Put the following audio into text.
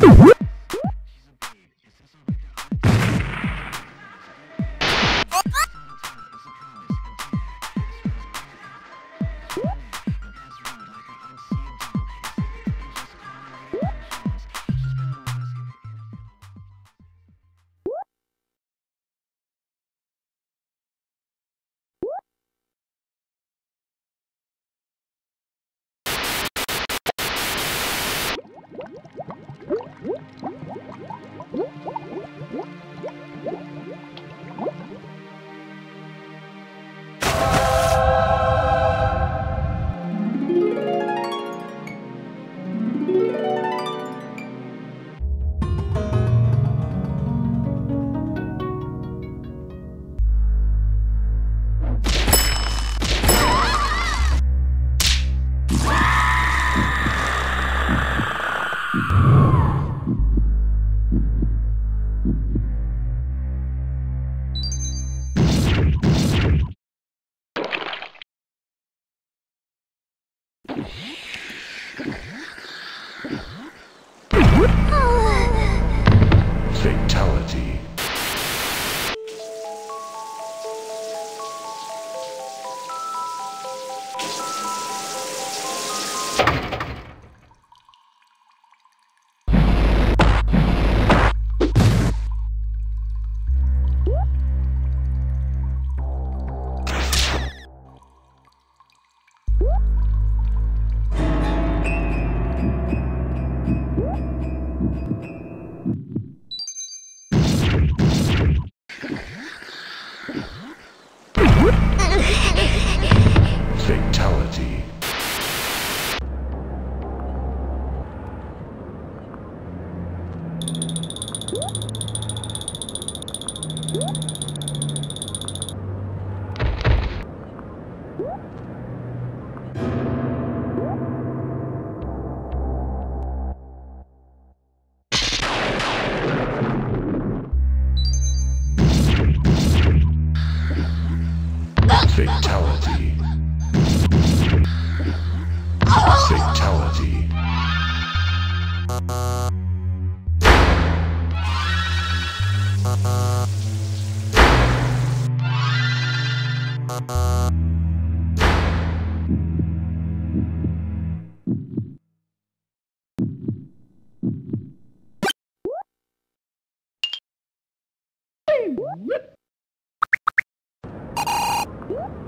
Woo! Fatality. Fatality. Fatality. Fatality. 응?